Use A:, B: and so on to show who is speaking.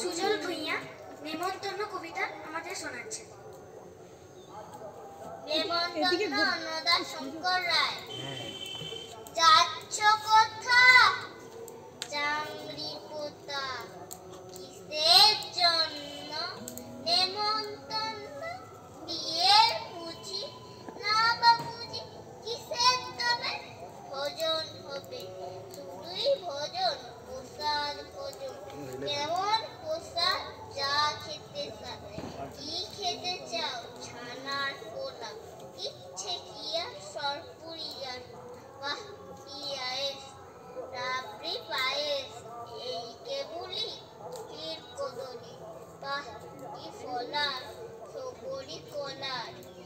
A: সুজল ভূঁইয়া নেমন্তন্ন কবিতা আমাদের শোনাচ্ছেন।
B: নেমন্তন্ন অন্নদা শঙ্কর রায়। colar, chocolate colar.